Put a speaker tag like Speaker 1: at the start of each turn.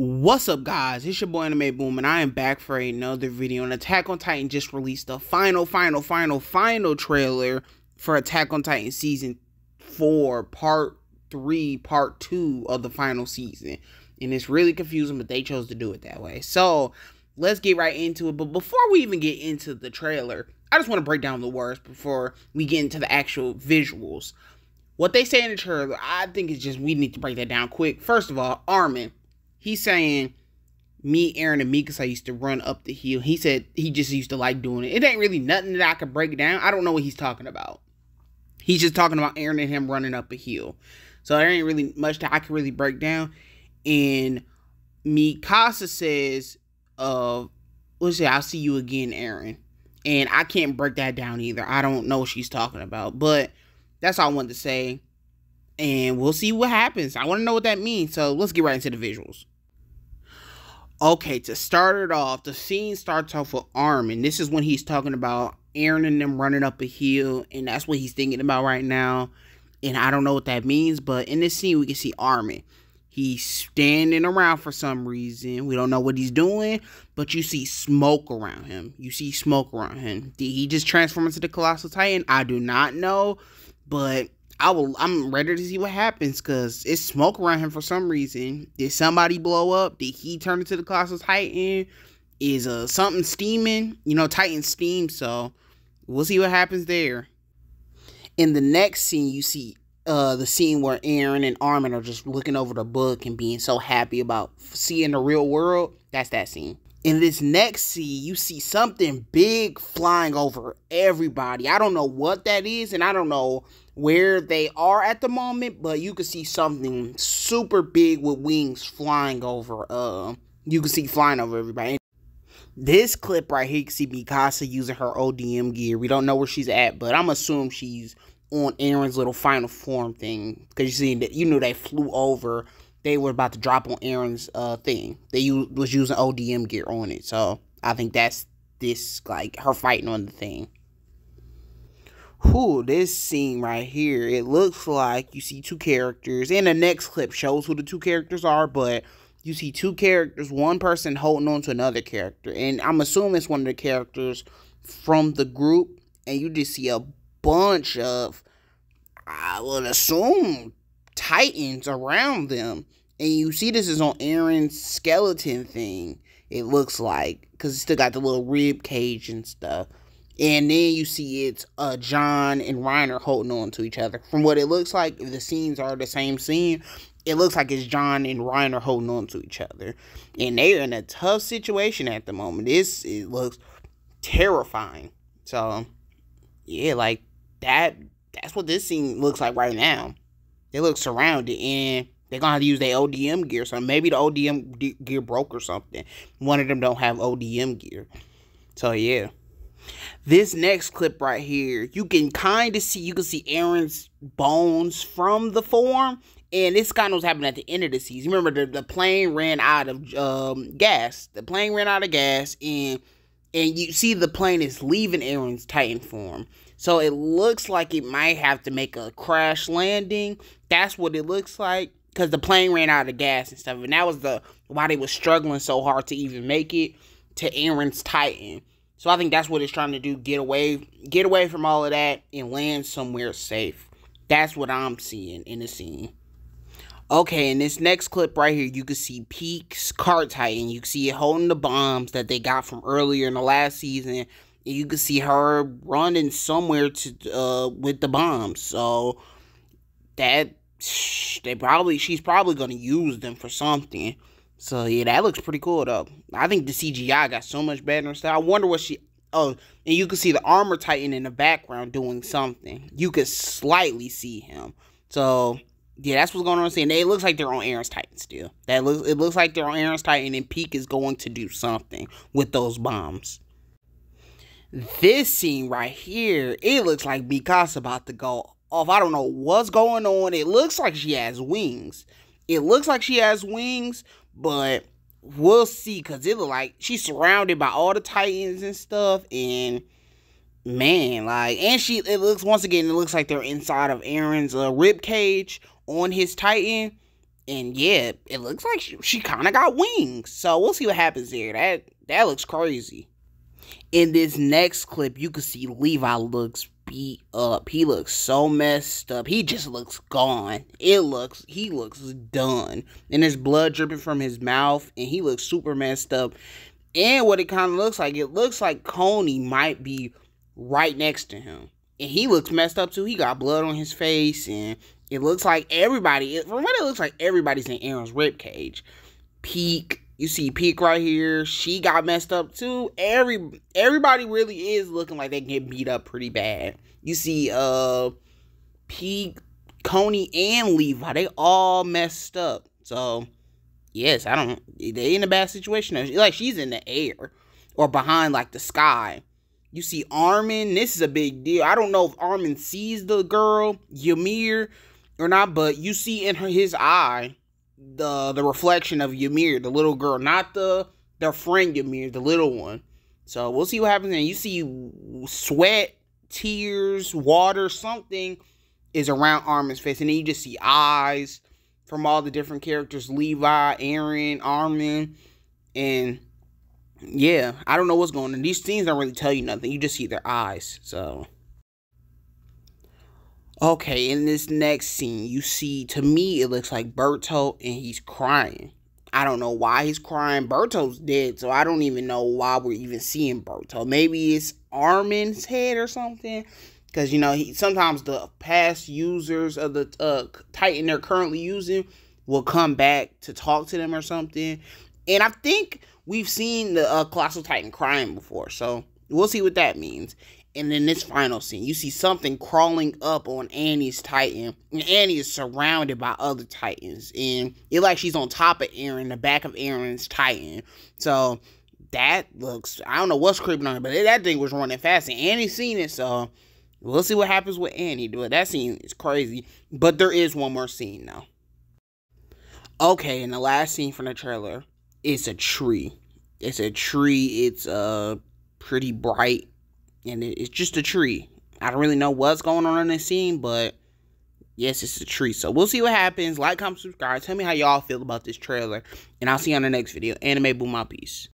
Speaker 1: What's up, guys? It's your boy Anime Buum, and I am back for another video. And Attack on Titan just released the final, final, final, final trailer for Attack on Titan season four, part three, part two of the final season. And it's really confusing, but they chose to do it that way. So let's get right into it. But before we even get into the trailer, I just want to break down the words before we get into the actual visuals. What they say in the trailer, I think it's just we need to break that down quick. First of all, Armin he's saying me, Eren, and Mikasa used to run up the hill. He said he just used to like doing it. It ain't really nothing that I could break down. I don't know what he's talking about. He's just talking about Eren and him running up a hill. So there ain't really much that I can really break down. And Mikasa says, uh, let's say I'll see you again, Eren. And I can't break that down either. I don't know what she's talking about. But that's all I wanted to say and we'll see what happens. I want to know what that means. So let's get right into the visuals. Okay, to start it off, the scene starts off with Armin. This is when he's talking about Eren and them running up a hill, and that's what he's thinking about right now. And I don't know what that means, but in this scene, we can see Armin. He's standing around for some reason. We don't know what he's doing, but you see smoke around him. You see smoke around him. Did he just transform into the Colossal Titan? I do not know, but I will. I'm ready to see what happens because it's smoke around him for some reason. Did somebody blow up? Did he turn into the Colossal Titan? Is uh something steaming? You know, Titan steam. So we'll see what happens there. In the next scene, you see uh the scene where Eren and Armin are just looking over the book and being so happy about seeing the real world. That's that scene. In this next scene, you see something big flying over everybody. I don't know what that is, and I don't know where they are at the moment, but you can see something super big with wings flying over. Uh, you can see flying over everybody. This clip right here, you can see Mikasa using her ODM gear. We don't know where she's at, but I'm assuming she's on Eren's little final form thing. Because you see that you know they flew over. They were about to drop on Eren's uh thing. They was using ODM gear on it. So I think that's this like her fighting on the thing. Who this scene right here, it looks like you see two characters, and the next clip shows who the two characters are, but you see two characters, one person holding on to another character, and I'm assuming it's one of the characters from the group, and you just see a bunch of, I would assume, titans around them, and you see this is on Eren's skeleton thing. It looks like because it still got the little rib cage and stuff. And then you see it's uh, Jean and Reiner holding on to each other. From what it looks like, the scenes are the same scene, it looks like it's Jean and Reiner holding on to each other. And they're in a tough situation at the moment. This it looks terrifying. So yeah, like that that's what this scene looks like right now. They look surrounded and they're gonna have to use their ODM gear. So maybe the ODM gear broke or something. One of them don't have ODM gear. So yeah. This next clip right here, you can kind of see, you can see Eren's bones from the form. And this kind of was happening at the end of the season. Remember, the, the plane ran out of um, gas. The plane ran out of gas, and and you see the plane is leaving Eren's Titan form. So it looks like it might have to make a crash landing. That's what it looks like because the plane ran out of gas and stuff. And that was the why they was struggling so hard to even make it to Eren's Titan. So I think that's what it's trying to do, get away get away from all of that and land somewhere safe. That's what I'm seeing in the scene. Okay, in this next clip right here, you can see Pieck's cart Titan. You can see it holding the bombs that they got from earlier in the last season. You can see her running somewhere to uh with the bombs. So that they probably she's probably gonna use them for something. So yeah, that looks pretty cool though. I think the CGI got so much better and stuff. I wonder what she. Oh, and you can see the armor titan in the background doing something. You could slightly see him. So yeah, that's what's going on. Saying it looks like they're on Eren's Titan still. That looks it looks like they're on Eren's Titan, and Pieck is going to do something with those bombs. This scene right here, it looks like Mikasa about to go off. I don't know what's going on. It looks like she has wings. It looks like she has wings, but we'll see because it look like she's surrounded by all the titans and stuff and man like and she it looks once again it looks like they're inside of eren's uh, rib cage on his titan And yeah, it looks like she, she kind of got wings. So we'll see what happens there. That that looks crazy. In this next clip, you can see Levi looks beat up. He looks so messed up. He just looks gone. It looks he looks done. And there's blood dripping from his mouth and he looks super messed up. And what it kind of looks like, it looks like Connie might be right next to him. And he looks messed up too. He got blood on his face and it looks like everybody, from what it looks like, everybody's in Eren's rib cage. Pieck, you see Pieck right here. She got messed up too. Every everybody really is looking like they get beat up pretty bad. You see, uh, Pieck, Connie, and Levi. They all messed up. So, yes, I don't. They in a bad situation. Like she's in the air or behind like the sky. You see Armin. This is a big deal. I don't know if Armin sees the girl Ymir or not, but you see in her, his eye the the reflection of Ymir, the little girl, not the their friend Ymir, the little one. So we'll see what happens. And you see sweat, tears, water, something is around Armin's face, and then you just see eyes from all the different characters: Levi, Eren, Armin, and yeah, I don't know what's going on. These scenes don't really tell you nothing. You just see their eyes. So. Okay, in this next scene, you see, to me, it looks like Bertolt and he's crying. I don't know why he's crying. Bertolt's dead, so I don't even know why we're even seeing Bertolt. Maybe it's Armin's head or something. Because, you know, he sometimes the past users of the uh, Titan they're currently using will come back to talk to them or something. And I think we've seen the uh, Colossal Titan crying before, so we'll see what that means. And then this final scene, you see something crawling up on Annie's Titan. And Annie is surrounded by other Titans. And it like she's on top of Eren, the back of Eren's Titan. So that looks, I don't know what's creeping on it, but that thing was running fast. And Annie's seen it, so we'll see what happens with Annie. But that scene is crazy. But there is one more scene now. Okay, and the last scene from the trailer, it's a tree. It's a tree. It's uh pretty bright and it's just a tree. I don't really know what's going on in this scene, but yes, it's a tree. So we'll see what happens. Like, comment, subscribe. Tell me how y'all feel about this trailer, and I'll see you on the next video. Anime Buum, my peace.